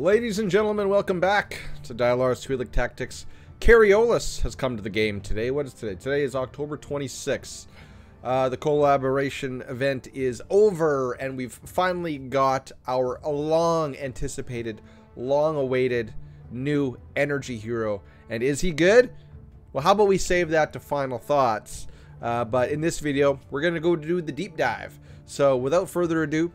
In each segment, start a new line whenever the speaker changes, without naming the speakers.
Ladies and gentlemen, welcome back to Dylarr's Twi'lek Tactics. Kareolis has come to the game today. What is today? Today is October 26th. Uh, the collaboration event is over, and we've finally got our long-anticipated, long-awaited new energy hero. And is he good? Well, how about we save that to final thoughts? Uh, but in this video, we're going to go do the deep dive. So without further ado,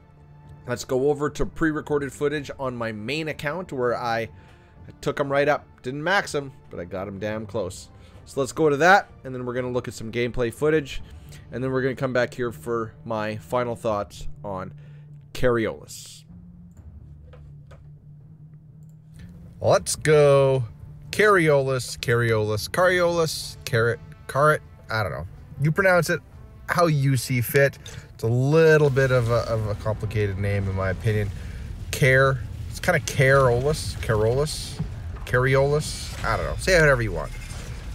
Let's go over to pre-recorded footage on my main account where I took him right up. Didn't max him, but I got him damn close. So let's go to that, and then we're going to look at some gameplay footage, and then we're going to come back here for my final thoughts on Kareolis. Let's go. Kareolis, Kareolis, Kareolis, Carrot, Carrot, I don't know. You pronounce it how you see fit. A little bit of a, of a complicated name, in my opinion. Care. It's kind of Carolus. Carolus. Kareolis. I don't know. Say whatever you want.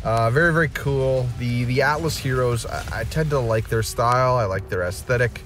Uh, very, very cool. The the Atlas heroes, I, I, tend to like their style. I like their aesthetic.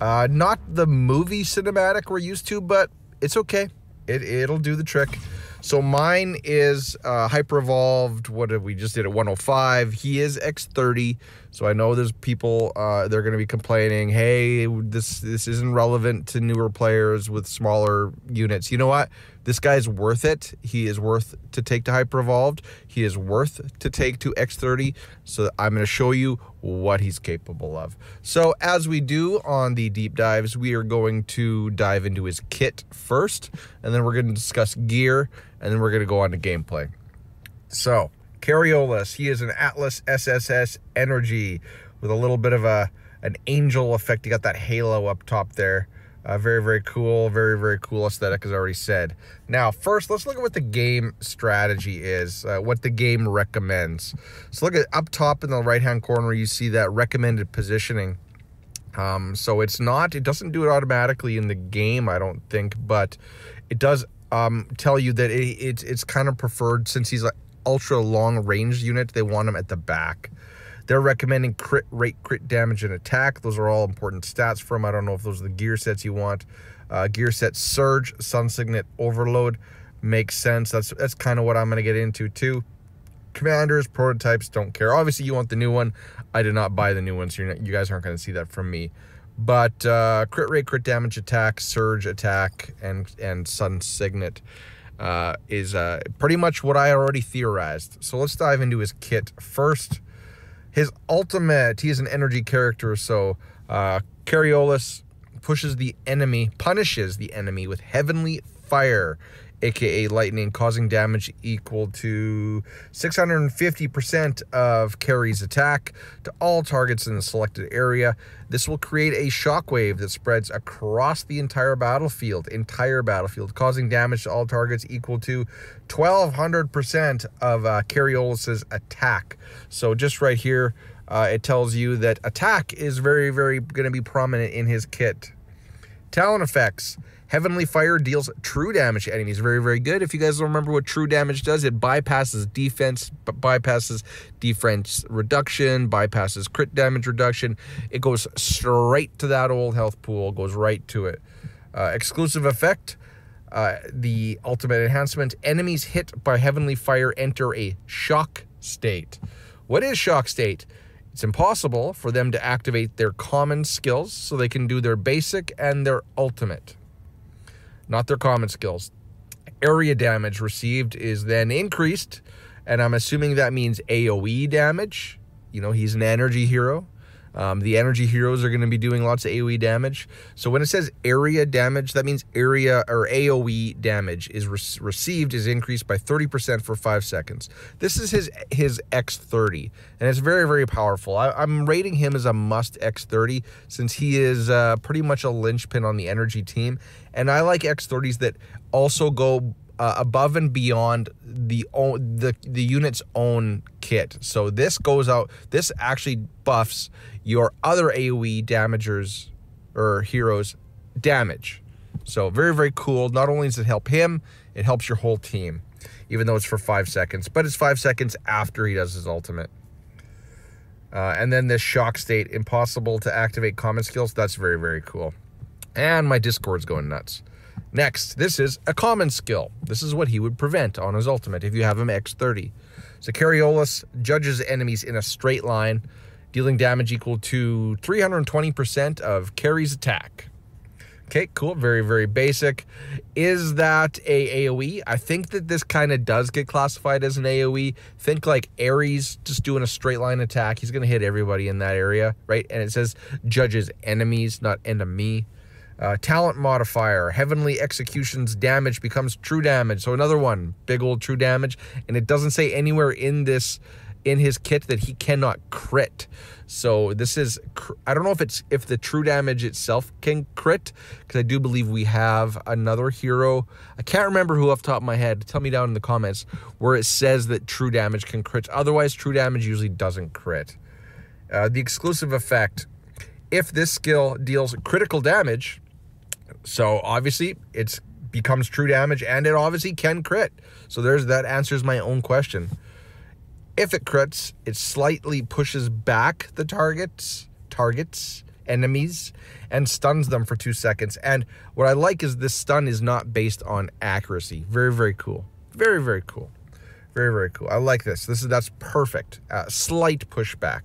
Uh, not the movie cinematic we're used to, but it's okay. It, it'll do the trick. So mine is uh, hyper evolved. What did we just did at 105? He is X30. So I know there's people uh, they're going to be complaining, hey, this this isn't relevant to newer players with smaller units. You know what? This guy's worth it. He is worth to take to hyper evolved. He is worth to take to X30. So I'm going to show you what he's capable of. So as we do on the deep dives, we are going to dive into his kit first, and then we're going to discuss gear, and then we're going to go on to gameplay. So Kareolis, he is an Atlas SSS Energy with a little bit of a an angel effect. You got that halo up top there. Uh, very, very cool. Very, very cool aesthetic, as I already said. Now, first, let's look at what the game strategy is, uh, what the game recommends. So look at up top in the right-hand corner, you see that recommended positioning. Um, so it's not, it doesn't do it automatically in the game, I don't think, but it does um, tell you that it, it, it's kind of preferred since he's like ultra long range unit, they want him at the back. They're recommending crit rate, crit damage, and attack. Those are all important stats for them. I don't know if those are the gear sets you want. Uh, gear set Surge, Sun Signet, Overload makes sense. That's that's kind of what I'm going to get into too. Commanders, prototypes, don't care. Obviously, you want the new one. I did not buy the new one, so not, you guys aren't going to see that from me. But uh, crit rate, crit damage, attack, surge, attack, and and Sun Signet uh, is uh, pretty much what I already theorized. So let's dive into his kit first. His ultimate, he is an energy character, so uh, Kareolis pushes the enemy, punishes the enemy with heavenly fire aka lightning, causing damage equal to 650% of Carrie's attack to all targets in the selected area. This will create a shockwave that spreads across the entire battlefield, entire battlefield, causing damage to all targets equal to 1200% of uh, attack. So just right here, uh, it tells you that attack is very, very going to be prominent in his kit. Talent effects. Heavenly Fire deals true damage to enemies. Very, very good. If you guys don't remember what true damage does, it bypasses defense, bypasses defense reduction, bypasses crit damage reduction. It goes straight to that old health pool, goes right to it. Uh, exclusive effect. Uh, the ultimate enhancement. Enemies hit by Heavenly Fire enter a shock state. What is shock state? It's impossible for them to activate their common skills so they can do their basic and their ultimate not their common skills. Area damage received is then increased, and I'm assuming that means AoE damage. You know, he's an energy hero. Um, the energy heroes are going to be doing lots of AoE damage. So when it says area damage, that means area or AoE damage is re received is increased by 30% for five seconds. This is his his X30, and it's very, very powerful. I, am rating him as a must X30 since he is uh, pretty much a linchpin on the energy team. And I like X30s that also go uh, above and beyond the the the unit's own kit. So this goes out. This actually buffs your other AOE damagers or heroes damage. So very very cool. Not only does it help him, it helps your whole team. Even though it's for five seconds, but it's five seconds after he does his ultimate. Uh, and then this shock state, impossible to activate common skills. That's very very cool. And my Discord's going nuts. Next, this is a common skill. This is what he would prevent on his ultimate if you have him X30. So Kareolis judges enemies in a straight line, dealing damage equal to 320% of Carrie's attack. Okay, cool. Very, very basic. Is that a AoE? I think that this kind of does get classified as an AoE. Think like Ares just doing a straight line attack. He's going to hit everybody in that area, right? And it says judges enemies, not enemy. Uh, talent modifier, heavenly executions damage becomes true damage. So another one, big old true damage. And it doesn't say anywhere in this, in his kit that he cannot crit. So this is, I don't know if it's, if the true damage itself can crit, because I do believe we have another hero. I can't remember who off top of my head. Tell me down in the comments where it says that true damage can crit. Otherwise, true damage usually doesn't crit. Uh, the exclusive effect, if this skill deals critical damage, so obviously it's becomes true damage and it obviously can crit. So there's that answers my own question. If it crits, it slightly pushes back the targets, targets, enemies, and stuns them for two seconds. And what I like is this stun is not based on accuracy. Very, very cool. Very, very cool. Very, very cool. I like this. This is that's perfect. Uh, slight pushback.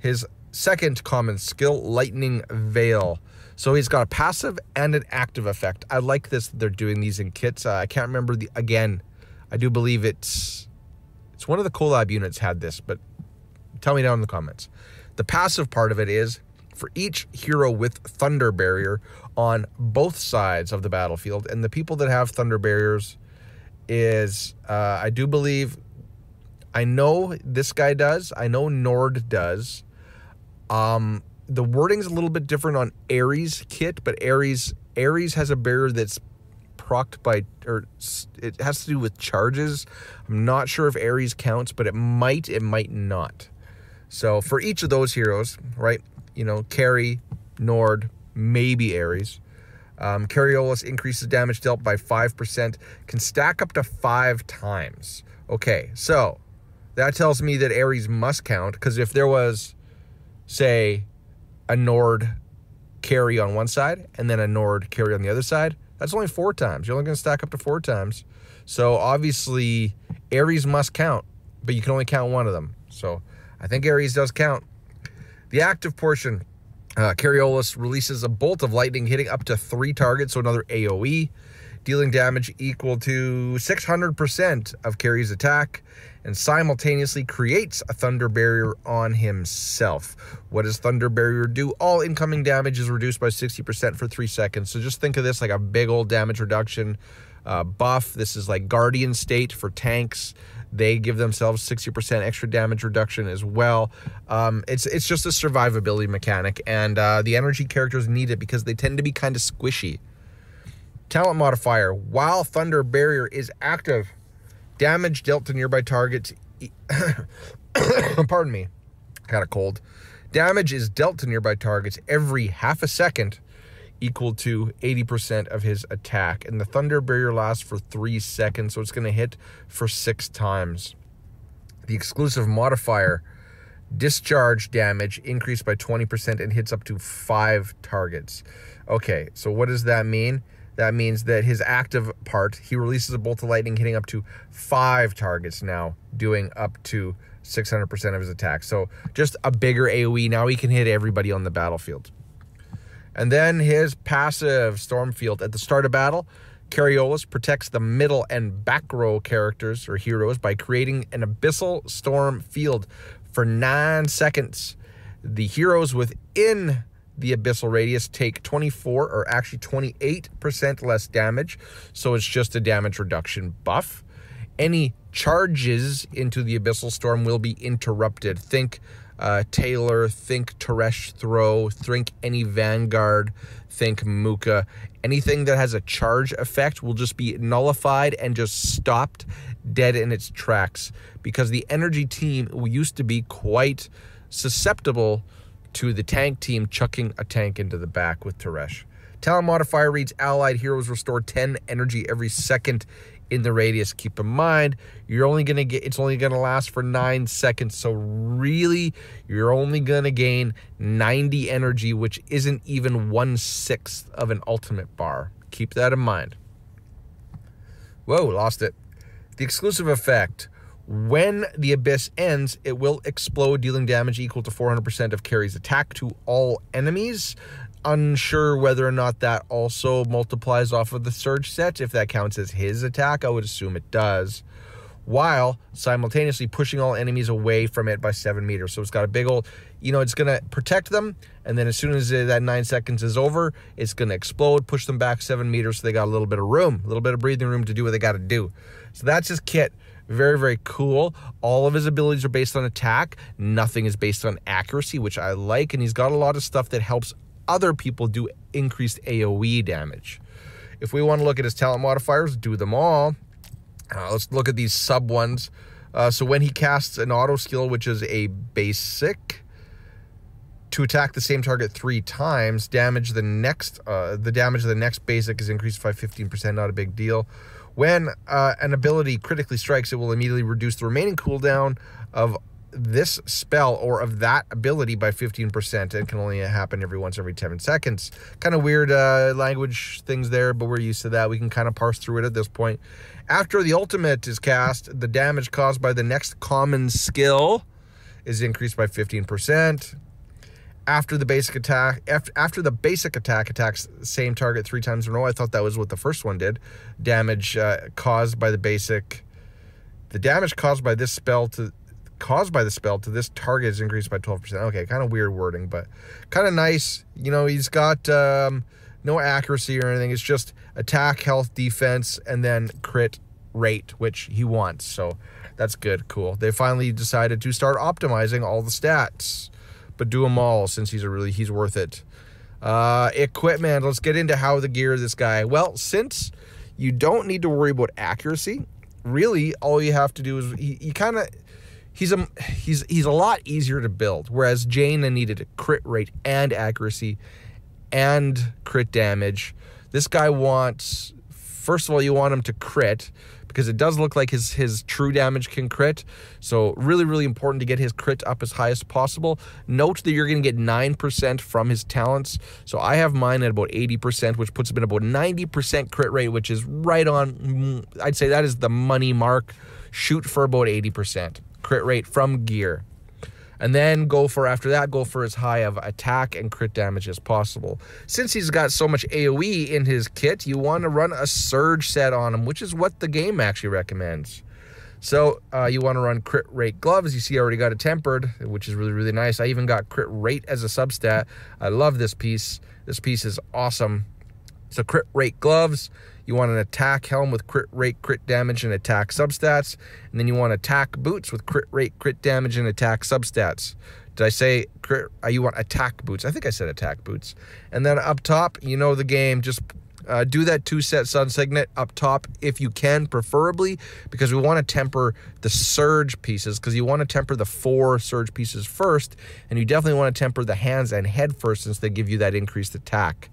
His second common skill, Lightning Veil. So he's got a passive and an active effect. I like this. They're doing these in kits. Uh, I can't remember the again. I do believe it's it's one of the collab units had this, but tell me down in the comments. The passive part of it is for each hero with Thunder Barrier on both sides of the battlefield, and the people that have Thunder Barriers is uh, I do believe I know this guy does. I know Nord does. Um, the wording's a little bit different on Ares kit, but Ares Ares has a barrier that's procced by or it has to do with charges. I'm not sure if Ares counts, but it might, it might not. So for each of those heroes, right? You know, Carry, Nord, maybe Ares. Um, Kareolis increases damage dealt by 5%, can stack up to five times. Okay, so that tells me that Ares must count because if there was, say, a Nord carry on one side and then a Nord carry on the other side, that's only four times. You're only going to stack up to four times. So obviously, Ares must count, but you can only count one of them. So I think Ares does count. The active portion, uh, Kareolis releases a bolt of lightning hitting up to three targets, so another AoE, dealing damage equal to 600% of Carrie's attack and simultaneously creates a thunder barrier on himself. What does thunder barrier do? All incoming damage is reduced by 60% for three seconds. So just think of this like a big old damage reduction uh, buff. This is like guardian state for tanks. They give themselves 60% extra damage reduction as well. Um, it's it's just a survivability mechanic, and uh, the energy characters need it because they tend to be kind of squishy. Talent modifier. While Thunder Barrier is active, Damage dealt to nearby targets. pardon me. Got a cold. Damage is dealt to nearby targets every half a second, equal to 80% of his attack. And the Thunder Barrier lasts for three seconds, so it's going to hit for six times. The exclusive modifier discharge damage increased by 20% and hits up to five targets. Okay, so what does that mean? That means that his active part, he releases a bolt of lightning hitting up to five targets now, doing up to 600% of his attack. So just a bigger AoE. Now he can hit everybody on the battlefield. And then his passive Stormfield. At the start of battle, Kareolis protects the middle and back row characters or heroes by creating an abyssal storm field for nine seconds. The heroes within the abyssal radius take 24 or actually 28% less damage. So it's just a damage reduction buff. Any charges into the abyssal storm will be interrupted. Think uh, Taylor, think Teresh Throw, think any Vanguard, think Muka. Anything that has a charge effect will just be nullified and just stopped dead in its tracks because the energy team used to be quite susceptible to the tank team chucking a tank into the back with Teresh. Talent modifier reads allied heroes restore 10 energy every second in the radius. Keep in mind, you're only going to get, it's only going to last for nine seconds. So really, you're only going to gain 90 energy, which isn't even one sixth of an ultimate bar. Keep that in mind. Whoa, lost it. The exclusive effect. When the abyss ends, it will explode, dealing damage equal to 400% of Carrie's attack to all enemies. Unsure whether or not that also multiplies off of the surge set. If that counts as his attack, I would assume it does. While simultaneously pushing all enemies away from it by seven meters. So it's got a big old, you know, it's going to protect them. And then as soon as that nine seconds is over, it's going to explode, push them back seven meters. So they got a little bit of room, a little bit of breathing room to do what they got to do. So that's his kit. Very, very cool. All of his abilities are based on attack. Nothing is based on accuracy, which I like. And he's got a lot of stuff that helps other people do increased AoE damage. If we want to look at his talent modifiers, do them all. Uh, let's look at these sub ones. Uh, so when he casts an auto skill, which is a basic, to attack the same target three times, damage the next, uh, the damage of the next basic is increased by 15%, not a big deal. When uh, an ability critically strikes, it will immediately reduce the remaining cooldown of this spell or of that ability by 15% and can only happen every once every 10 seconds. Kind of weird uh, language things there, but we're used to that. We can kind of parse through it at this point. After the ultimate is cast, the damage caused by the next common skill is increased by 15% after the basic attack after the basic attack attacks same target three times in a row i thought that was what the first one did. Damage uh, caused by the basic the damage caused by this spell to caused by the spell to this target is increased by 12% okay kind of weird wording but kind of nice. You know he's got um, no accuracy or anything. It's just attack health defense and then crit rate which he wants. So that's good. Cool. They finally decided to start optimizing all the stats but do them all since he's a really he's worth it. Uh, equipment. Let's get into how the gear this guy. Well, since you don't need to worry about accuracy, really all you have to do is you, he kind of he's a he's he's a lot easier to build. Whereas Jaina needed a crit rate and accuracy and crit damage. This guy wants first of all you want him to crit because it does look like his his true damage can crit. So really, really important to get his crit up as high as possible. Note that you're going to get 9% from his talents. So I have mine at about 80%, which puts him at about 90% crit rate, which is right on, mm, I'd say that is the money mark. Shoot for about 80% crit rate from gear and then go for after that go for as high of attack and crit damage as possible. Since he's got so much aoe in his kit you want to run a surge set on him which is what the game actually recommends. So uh, you want to run crit rate gloves. You see i already got it tempered which is really really nice. I even got crit rate as a substat. I love this piece. This piece is awesome. So crit rate gloves you want an attack helm with crit rate, crit damage, and attack substats. And then you want attack boots with crit rate, crit damage, and attack substats. Did I say crit? Uh, you want attack boots? I think I said attack boots. And then up top, you know the game. Just uh, do that two set sun signet up top if you can, preferably, because we want to temper the surge pieces, because you want to temper the four surge pieces first, and you definitely want to temper the hands and head first since they give you that increased attack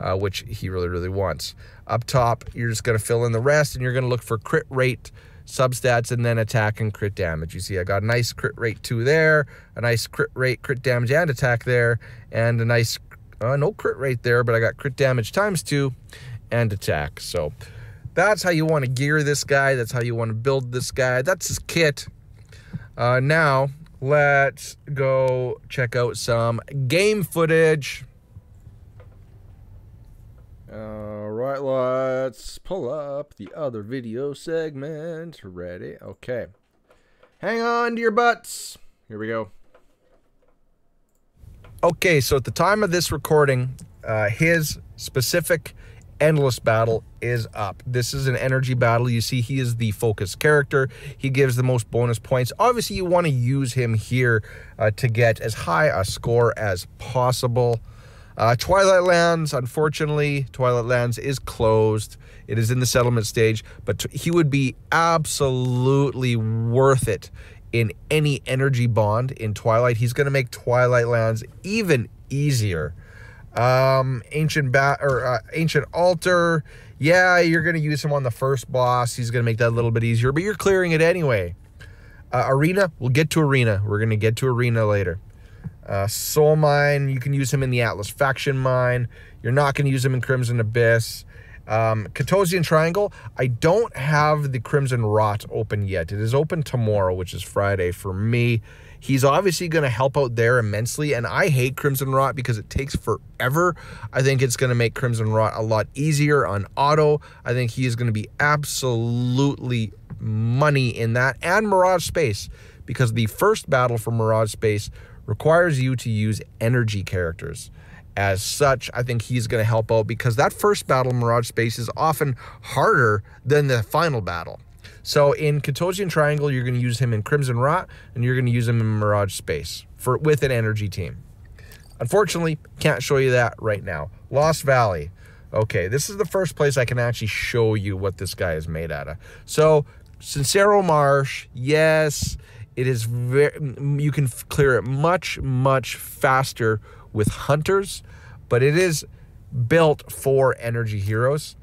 uh, which he really, really wants. Up top, you're just going to fill in the rest, and you're going to look for crit rate, substats, and then attack and crit damage. You see, I got a nice crit rate 2 there, a nice crit rate, crit damage, and attack there, and a nice, uh, no crit rate there, but I got crit damage times 2 and attack. So that's how you want to gear this guy. That's how you want to build this guy. That's his kit. Uh, now, let's go check out some game footage. All right, let's pull up the other video segment. Ready? Okay. Hang on to your butts. Here we go. Okay, so at the time of this recording, uh, his specific endless battle is up. This is an energy battle. You see, he is the focus character. He gives the most bonus points. Obviously, you want to use him here uh, to get as high a score as possible. Uh, Twilight Lands, unfortunately, Twilight Lands is closed. It is in the settlement stage, but he would be absolutely worth it in any energy bond in Twilight. He's going to make Twilight Lands even easier. Um, ancient bat or uh, ancient altar. Yeah, you're going to use him on the first boss. He's going to make that a little bit easier, but you're clearing it anyway. Uh, arena, we'll get to arena. We're going to get to arena later. Uh, Soul Mine, you can use him in the Atlas Faction Mine. You're not going to use him in Crimson Abyss. Um, Kitosian Triangle, I don't have the Crimson Rot open yet. It is open tomorrow, which is Friday for me. He's obviously going to help out there immensely, and I hate Crimson Rot because it takes forever. I think it's going to make Crimson Rot a lot easier on auto. I think he is going to be absolutely money in that, and Mirage Space, because the first battle for Mirage Space requires you to use energy characters. As such, I think he's going to help out because that first battle, Mirage Space, is often harder than the final battle. So in Kitosian Triangle, you're going to use him in Crimson Rot, and you're going to use him in Mirage Space for with an energy team. Unfortunately, can't show you that right now. Lost Valley. Okay, this is the first place I can actually show you what this guy is made out of. So, Sincero Marsh, yes, it is very, you can clear it much, much faster with hunters, but it is built for energy heroes.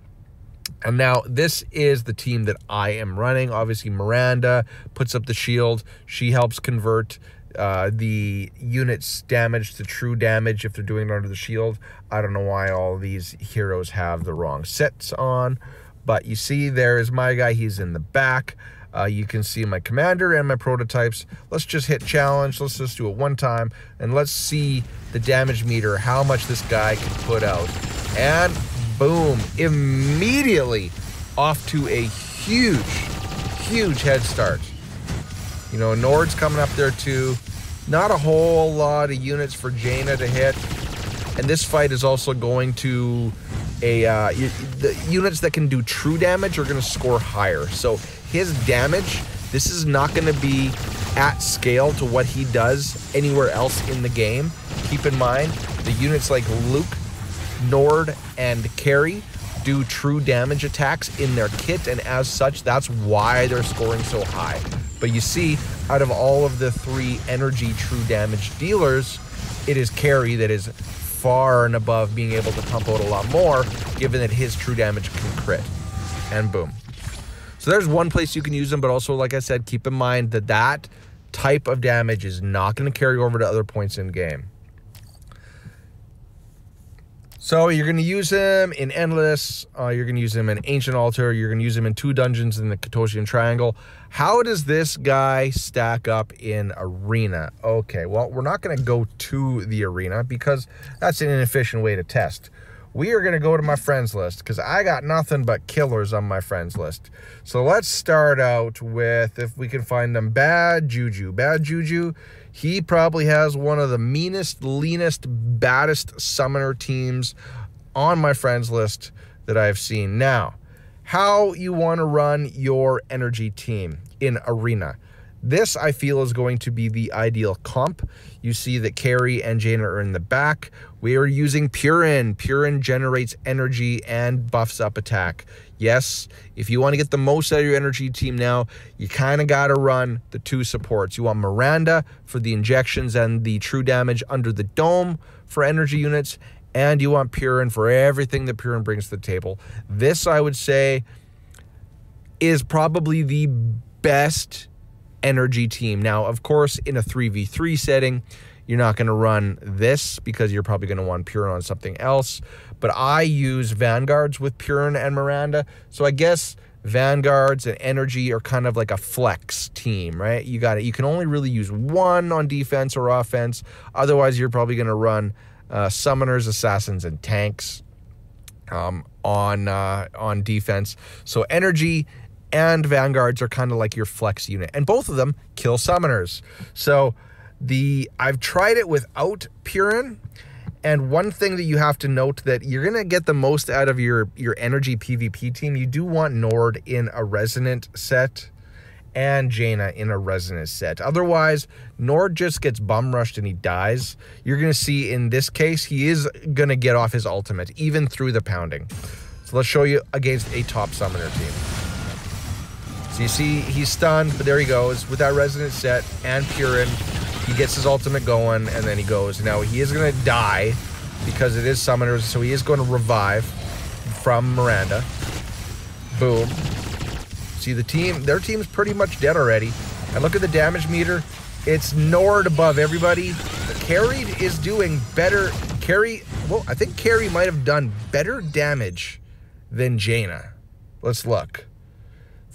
And now this is the team that I am running. Obviously, Miranda puts up the shield. She helps convert uh, the unit's damage to true damage if they're doing it under the shield. I don't know why all these heroes have the wrong sets on. But you see there is my guy. He's in the back. Uh, you can see my commander and my prototypes. Let's just hit challenge. Let's just do it one time. And let's see the damage meter, how much this guy can put out. And boom, immediately off to a huge, huge head start. You know, Nord's coming up there too. Not a whole lot of units for Jaina to hit. And this fight is also going to a uh, the units that can do true damage are going to score higher. So his damage, this is not going to be at scale to what he does anywhere else in the game. Keep in mind, the units like Luke, Nord, and Carrie do true damage attacks in their kit, and as such, that's why they're scoring so high. But you see, out of all of the three energy true damage dealers, it is Carrie that is far and above being able to pump out a lot more, given that his true damage can crit. And boom. So there's one place you can use them, but also, like I said, keep in mind that that type of damage is not going to carry over to other points in game. So you're going to use them in Endless. Uh, you're going to use them in Ancient Altar. You're going to use them in two dungeons in the Kitosian Triangle. How does this guy stack up in Arena? Okay, well, we're not going to go to the Arena because that's an inefficient way to test. We are going to go to my friends list because I got nothing but killers on my friends list. So let's start out with, if we can find them, Bad Juju. Bad Juju he probably has one of the meanest, leanest, baddest summoner teams on my friends list that I've seen. Now, how you want to run your energy team in Arena. This, I feel, is going to be the ideal comp. You see that Carrie and Jaina are in the back. We are using Purin. Purin generates energy and buffs up attack. Yes, if you want to get the most out of your energy team now, you kind of got to run the two supports. You want Miranda for the injections and the true damage under the dome for energy units, and you want Purin for everything that Purin brings to the table. This, I would say, is probably the best energy team. Now, of course, in a 3v3 setting, you're not going to run this because you're probably going to want Purin on something else. But I use Vanguards with Purin and Miranda. So I guess Vanguards and Energy are kind of like a flex team, right? You got it. You can only really use one on defense or offense. Otherwise, you're probably going to run uh, Summoners, Assassins, and Tanks um, on uh, on defense. So Energy and Vanguards are kind of like your flex unit, and both of them kill Summoners. So the I've tried it without Purin. And one thing that you have to note that you're gonna get the most out of your your energy PvP team. You do want Nord in a resonant set and Jaina in a resonant set. Otherwise, Nord just gets bum rushed and he dies. You're gonna see in this case, he is gonna get off his ultimate, even through the pounding. So let's show you against a top summoner team. So you see he's stunned, but there he goes with that resonant set and Purin. He gets his ultimate going, and then he goes. Now, he is going to die because it is summoners, so he is going to revive from Miranda. Boom. See, the team, their team's pretty much dead already. And look at the damage meter. It's Nord above everybody. Carrie is doing better. Carrie, well, I think Carrie might have done better damage than Jaina. Let's look.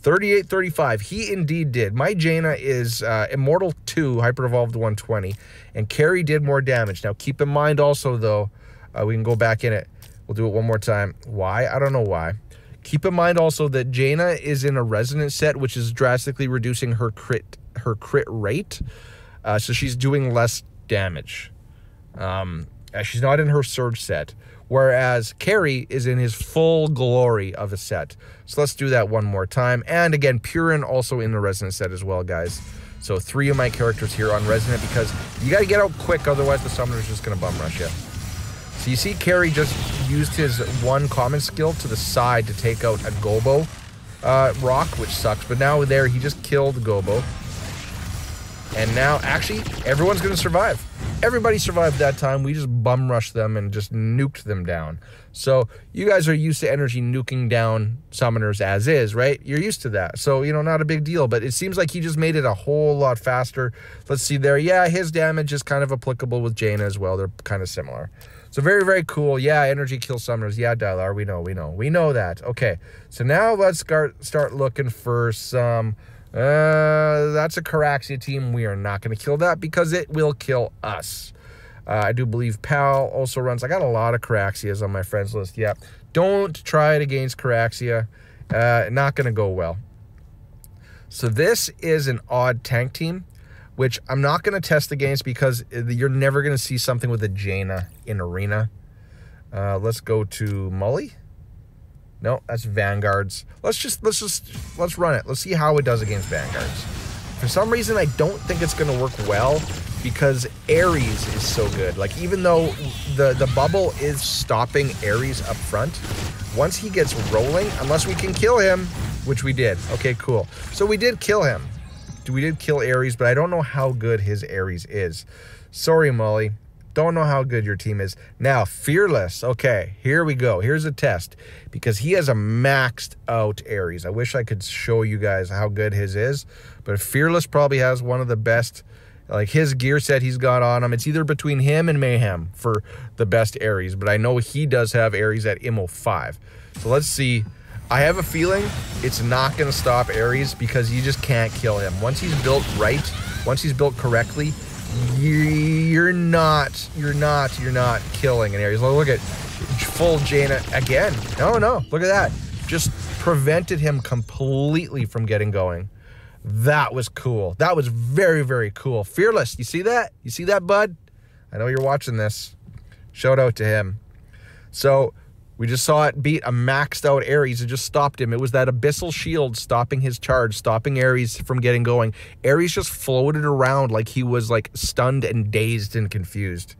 38 35. He indeed did. My Jaina is uh, Immortal 2, Hyper Evolved 120, and Carrie did more damage. Now, keep in mind also, though, uh, we can go back in it. We'll do it one more time. Why? I don't know why. Keep in mind also that Jaina is in a resonance set, which is drastically reducing her crit her crit rate. Uh, so she's doing less damage. Um, she's not in her surge set whereas Carrie is in his full glory of a set. So let's do that one more time. And again, Purin also in the Resonant set as well, guys. So three of my characters here on Resonant because you got to get out quick, otherwise the Summoner's just going to bum rush you. So you see Carrie just used his one common skill to the side to take out a Gobo uh, rock, which sucks. But now there, he just killed Gobo. And now, actually, everyone's going to survive. Everybody survived that time. We just bum rushed them and just nuked them down. So you guys are used to energy nuking down summoners as is, right? You're used to that. So, you know, not a big deal. But it seems like he just made it a whole lot faster. Let's see there. Yeah, his damage is kind of applicable with Jaina as well. They're kind of similar. So very, very cool. Yeah, energy kills summoners. Yeah, Dylarr, we know, we know. We know that. Okay, so now let's start, start looking for some uh, that's a Caraxia team. We are not going to kill that because it will kill us. Uh, I do believe Pal also runs. I got a lot of Caraxias on my friends list. Yeah. Don't try it against Caraxia. Uh, not going to go well. So this is an odd tank team, which I'm not going to test against because you're never going to see something with a Jaina in Arena. Uh, let's go to Mully. No, that's Vanguards. Let's just let's just let's run it. Let's see how it does against Vanguards. For some reason, I don't think it's going to work well because Ares is so good. Like even though the the bubble is stopping Ares up front, once he gets rolling, unless we can kill him, which we did. Okay, cool. So we did kill him. We did kill Ares, but I don't know how good his Ares is. Sorry, Molly. Don't know how good your team is. Now, Fearless. Okay, here we go. Here's a test because he has a maxed out Ares. I wish I could show you guys how good his is, but Fearless probably has one of the best. Like his gear set he's got on him, it's either between him and Mayhem for the best Ares, but I know he does have Ares at IMO 5. So let's see. I have a feeling it's not going to stop Ares because you just can't kill him. Once he's built right, once he's built correctly, you're not, you're not, you're not killing an Ares. Look at full Jaina again. No, no, look at that. Just prevented him completely from getting going. That was cool. That was very, very cool. Fearless, you see that? You see that, bud? I know you're watching this. Shout out to him. So we just saw it beat a maxed out Ares. It just stopped him. It was that abyssal shield stopping his charge, stopping Ares from getting going. Ares just floated around like he was like stunned and dazed and confused.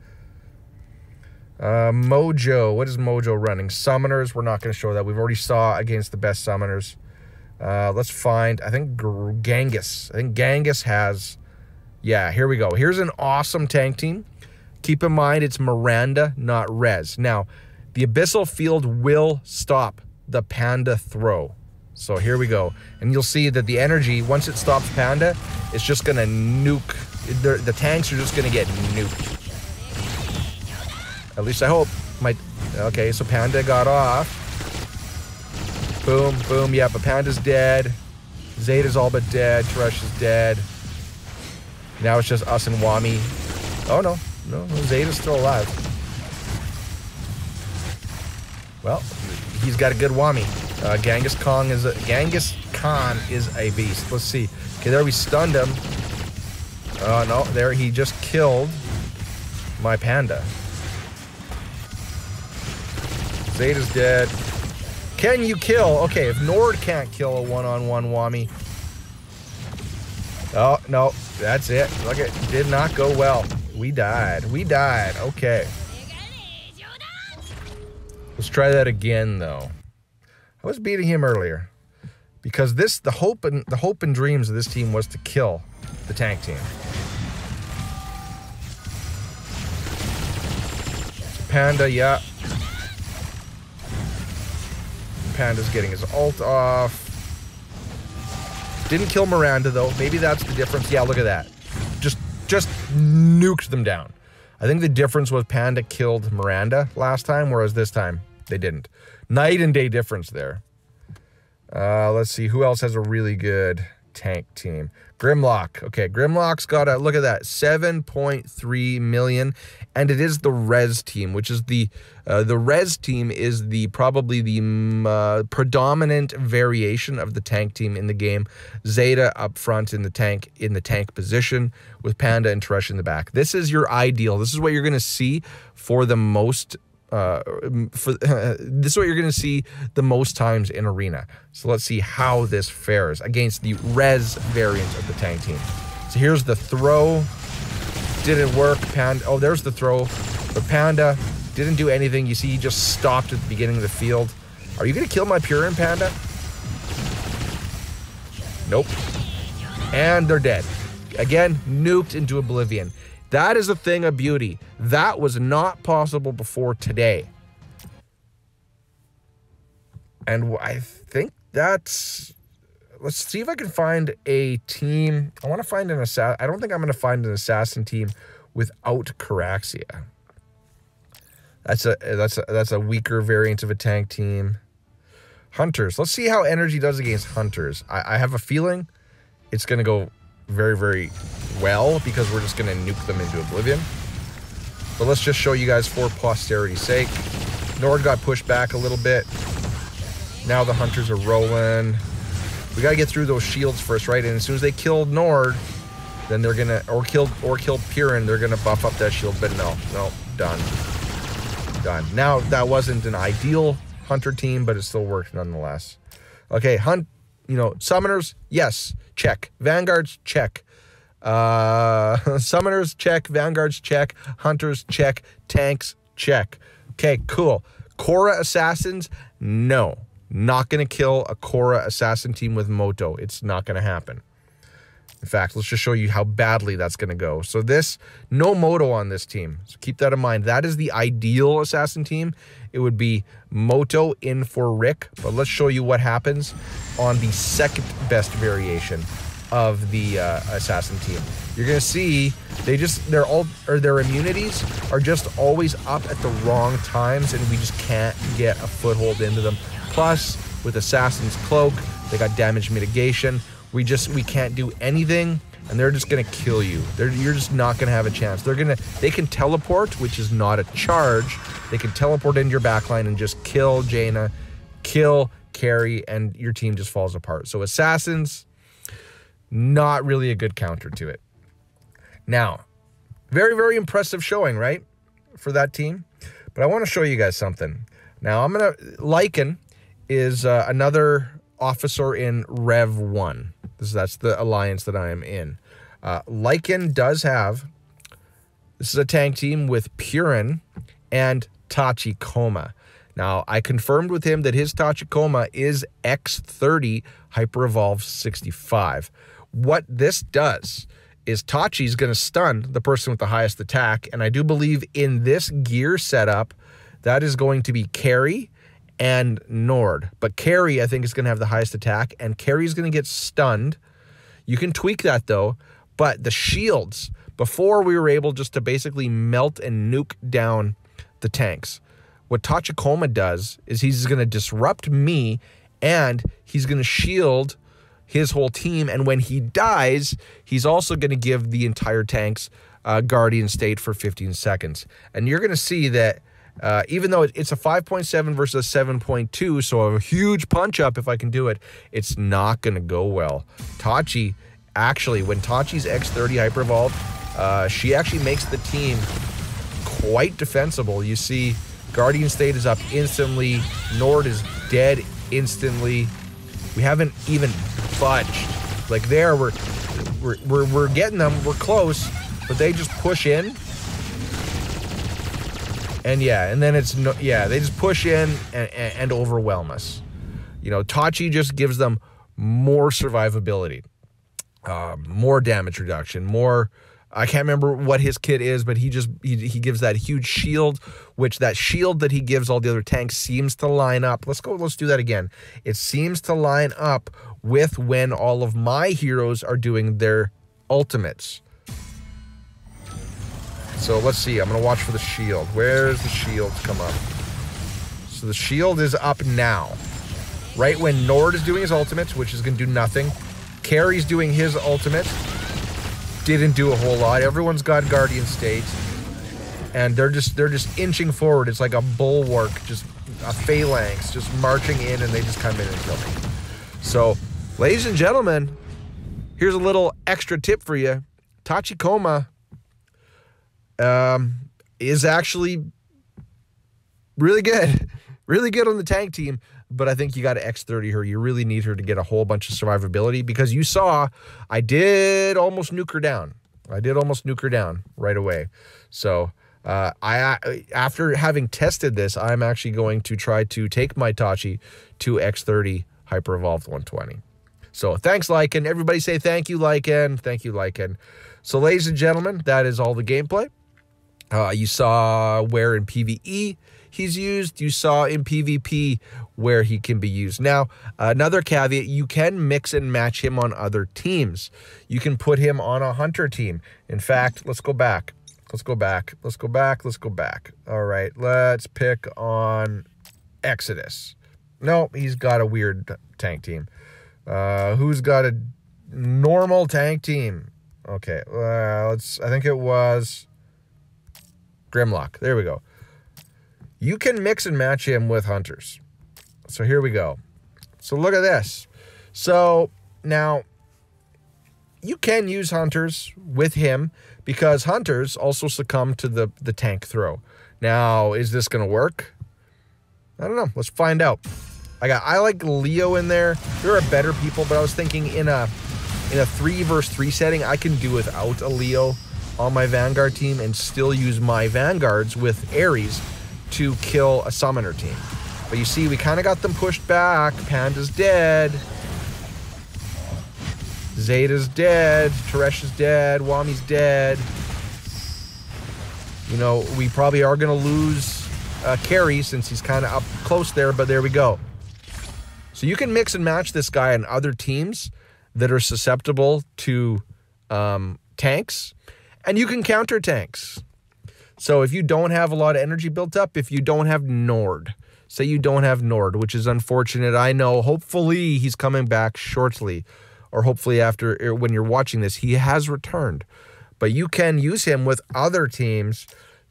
Uh, Mojo. What is Mojo running? Summoners. We're not going to show that. We've already saw against the best summoners. Uh, let's find, I think Genghis. I think Genghis has, yeah, here we go. Here's an awesome tank team. Keep in mind, it's Miranda, not Rez. Now, the abyssal field will stop the panda throw. So here we go. And you'll see that the energy, once it stops panda, it's just to nuke. The, the, tanks are just to get nuked. At least I hope. My, okay, so panda got off. Boom, boom. Yeah, but panda's dead. Zaida's all but dead. Teresh is dead. Now it's just us and Wami. Oh, no. No, Zaida's still alive. Well, he's got a good Wami. Uh, Genghis Kong is a, Genghis Khan is a beast. Let's see. Okay, there we stunned him. Oh no, there he just killed my panda. Zaida's dead. Can you kill? Okay, if Nord can't kill a one-on-one -on -one Wami. Oh, no, that's it. Look, it did not go well. We died. We died. Okay. Let's try that again, though. I was beating him earlier because this the hope and the hope and dreams of this team was to kill the tank team. Panda, yeah. Panda's getting his ult off. Didn't kill Miranda though. Maybe that's the difference. Yeah, look at that. Just just nuked them down. I think the difference was Panda killed Miranda last time, whereas this time they didn't. Night and day difference there. Uh, let's see who else has a really good tank team. Grimlock. Okay, Grimlock's got a look at that 7.3 million, and it is the res team, which is the uh, the res team is the probably the mm, uh, predominant variation of the tank team in the game. Zaida up front in the tank in the tank position with Panda and Trush in the back. This is your ideal. This is what you're going to see for the most uh, for uh, this is what you're going to see the most times in arena. So let's see how this fares against the res variant of the tank team. So here's the throw. Didn't work. Panda. Oh, there's the throw. But Panda didn't do anything. You see, he just stopped at the beginning of the field. Are you going to kill my Purin Panda? Nope. And they're dead. Again, nuked into oblivion. That is a thing of beauty. That was not possible before today. And I think that's. Let's see if I can find a team. I want to find an assassin. I don't think I'm going to find an assassin team without Caraxia. That's a that's a, that's a weaker variant of a tank team. Hunters. Let's see how energy does against hunters. I, I have a feeling it's going to go very, very well because we're just going to nuke them into oblivion. But let's just show you guys for posterity's sake. Nord got pushed back a little bit. Now the hunters are rolling. We got to get through those shields first, right? And as soon as they kill Nord, then they're gonna or kill or kill Purin, they're gonna buff up that shield. But no, no, done, done. Now that wasn't an ideal hunter team, but it still worked nonetheless. Okay, hunt. You know, summoners, yes, check. Vanguards, check. Uh, summoners, check. Vanguards, check. Hunters, check. Tanks, check. Okay, cool. Korra assassins, no. Not going to kill a Korra assassin team with Moto. It's not going to happen. In fact, let's just show you how badly that's going to go. So this, no Moto on this team. So keep that in mind. That is the ideal assassin team. It would be Moto in for Rick. But let's show you what happens on the second best variation of the uh, assassin team. You're gonna see they just they're all or their immunities are just always up at the wrong times, and we just can't get a foothold into them. Plus, with assassin's cloak, they got damage mitigation. We just we can't do anything, and they're just gonna kill you. They're, you're just not gonna have a chance. They're gonna they can teleport, which is not a charge. They can teleport into your backline and just kill Jaina, kill carry, and your team just falls apart. So assassins, not really a good counter to it. Now, very, very impressive showing, right? For that team. But I want to show you guys something. Now, I'm going to, Lycan is uh, another officer in Rev 1. This, that's the alliance that I am in. Uh, Lycan does have, this is a tank team with Purin and Tachikoma. Now, I confirmed with him that his Tachikoma is X30 Hyper Evolve 65. What this does is Tachi's going to stun the person with the highest attack. And I do believe in this gear setup, that is going to be Carry and Nord. But Carry, I think, is going to have the highest attack, and Carry is going to get stunned. You can tweak that though, but the shields, before we were able just to basically melt and nuke down the tanks, what Tachikoma does is he's going to disrupt me and he's going to shield his whole team. And when he dies, he's also going to give the entire tanks uh, Guardian State for 15 seconds. And you're going to see that uh, even though it's a 5.7 versus a 7.2, so a huge punch up if I can do it, it's not going to go well. Tachi, actually, when Tachi's X30 Hyper Evolved, uh, she actually makes the team quite defensible. You see, Guardian State is up instantly, Nord is dead instantly. We haven't even budged. Like there, we're, we're, we're, we're getting them. We're close, but they just push in. And yeah, and then it's no, yeah, they just push in and, and, and overwhelm us. You know, Tachi just gives them more survivability, uh, more damage reduction, more I can't remember what his kit is, but he just he, he gives that huge shield, which that shield that he gives all the other tanks seems to line up. Let's go. Let's do that again. It seems to line up with when all of my heroes are doing their ultimates. So let's see. I'm gonna watch for the shield. Where's the shield come up? So the shield is up now. Right when Nord is doing his ultimate, which is going to do nothing. Carrie's doing his ultimate. Didn't do a whole lot. Everyone's got Guardian State. And they're just they're just inching forward. It's like a bulwark, just a phalanx, just marching in, and they just come in and kill me. So, ladies and gentlemen, here's a little extra tip for you. Tachikoma um, is actually really good. really good on the tank team, but I think you got to X30 her. You really need her to get a whole bunch of survivability because you saw I did almost nuke her down. I did almost nuke her down right away. So uh, I after having tested this, I'm actually going to try to take my Tachi to X30 Hyper Evolved 120. So thanks, Lycan. Everybody say thank you, Lycan. Thank you, Lycan. So, ladies and gentlemen, that is all the gameplay. Uh, you saw where in PvE he's used. You saw in PvP where he can be used. Now, another caveat, you can mix and match him on other teams. You can put him on a hunter team. In fact, let's go back. Let's go back. Let's go back. Let's go back. All right, let's pick on Exodus. No, he's got a weird tank team. Uh, who's got a normal tank team? Okay, uh, let's. I think it was Grimlock. There we go. You can mix and match him with hunters. So here we go. So look at this. So now you can use hunters with him because hunters also succumb to the, the tank throw. Now, is this going to work? I don't know. Let's find out. I got I like Leo in there. There are better people, but I was thinking in a in a three versus three setting, I can do without a Leo on my Vanguard team and still use my Vanguards with Ares to kill a summoner team. But you see, we kind of got them pushed back. Panda's dead. Zaida's dead. Teresh is dead. Wami's dead. You know, we probably are going to lose uh, Carry since he's kind of up close there, but there we go. So you can mix and match this guy and other teams that are susceptible to um, tanks, and you can counter tanks. So if you don't have a lot of energy built up, if you don't have Nord, say you don't have Nord, which is unfortunate, I know. Hopefully he's coming back shortly, or hopefully after er, when you're watching this, he has returned. But you can use him with other teams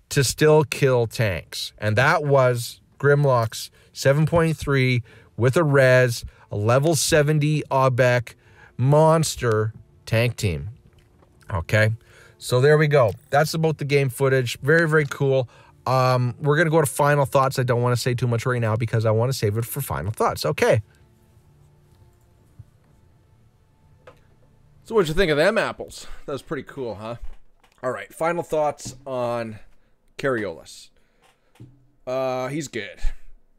to still kill tanks, and that was Grimlock's 7.3 with a res, a level 70 Aubec monster tank team. Okay. So there we go. That's about the game footage. Very, very cool. Um, we're going to go to final thoughts. I don't want to say too much right now because I want to save it for final thoughts. Okay.
So what'd you think of them apples? That was pretty cool, huh? All right, final thoughts on Kareolis. Uh, he's good.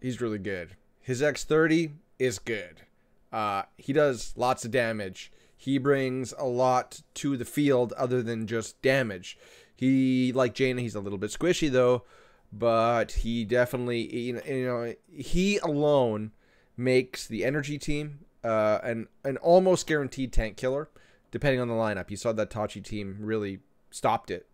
He's really good. His X30 is good. Uh, he does lots of damage. He brings a lot to the field other than just damage. He, like Jaina, he's a little bit squishy though, but he definitely, you know, he alone makes the energy team uh, an an almost guaranteed tank killer, depending on the lineup. You saw that Tachi team really stopped it.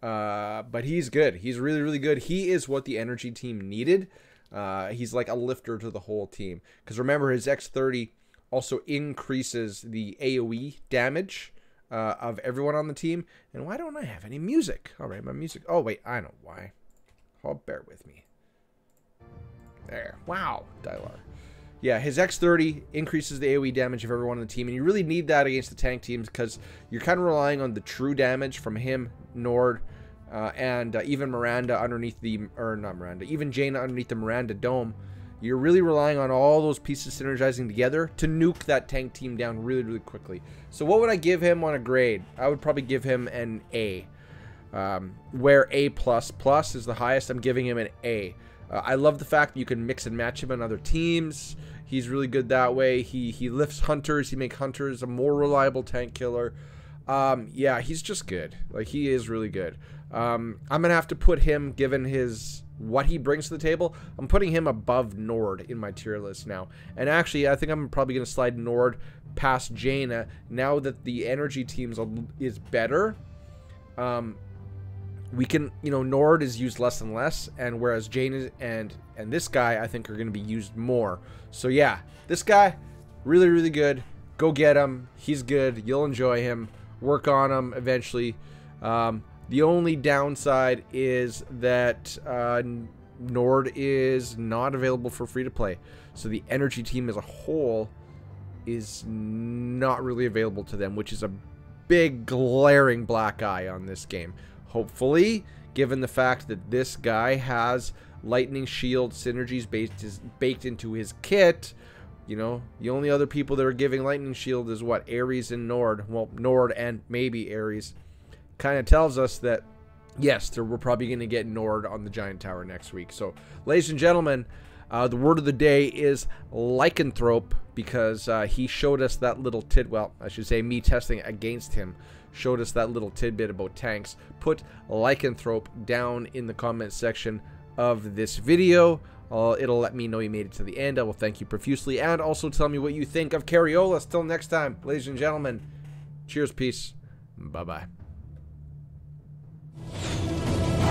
Uh, but he's good. He's really, really good. He is what the energy team needed. Uh, he's like a lifter to the whole team. Because remember, his X30 also increases the AoE damage uh, of everyone on the team. And why don't I have any music? All right, my music. Oh, wait, I know why. Oh, bear with me. There. Wow, Dylarr. Yeah, his X30 increases the AoE damage of everyone on the team, and you really need that against the tank teams because you're kind of relying on the true damage from him, Nord, uh, and uh, even Miranda underneath the, or not Miranda, even Jaina underneath the Miranda dome you're really relying on all those pieces synergizing together to nuke that tank team down really, really quickly. So what would I give him on a grade? I would probably give him an A. Um, where A++ plus plus is the highest, I'm giving him an A. Uh, I love the fact that you can mix and match him on other teams. He's really good that way. He he lifts hunters. He makes hunters a more reliable tank killer. Um, yeah, he's just good. Like he is really good. Um, I'm gonna have to put him, given his what he brings to the table, I'm putting him above Nord in my tier list now. And actually, I think I'm probably to slide Nord past Jaina now that the energy teams is better. Um, we can, you know, Nord is used less and less, and whereas Jaina and and this guy I think are to be used more. So yeah, this guy really really good. Go get him. He's good. You'll enjoy him. Work on him eventually. Um, the only downside is that uh, Nord is not available for free to play. So the energy team as a whole is not really available to them, which is a big glaring black eye on this game. Hopefully, given the fact that this guy has lightning shield synergies based is baked into his kit, you know, the only other people that are giving lightning shield is what Ares and Nord. Well, Nord and maybe Ares kind of tells us that yes, we're probably going to get Nord on the Giant Tower next week. So, ladies and gentlemen, uh, the word of the day is lycanthrope because uh, he showed us that little tid. Well, I should say me testing against him showed us that little tidbit about tanks. Put lycanthrope down in the comment section of this video. Uh, it'll let me know you made it to the end. I will thank you profusely and also tell me what you think of Cariola. Till next time, ladies and gentlemen, cheers, peace, bye bye.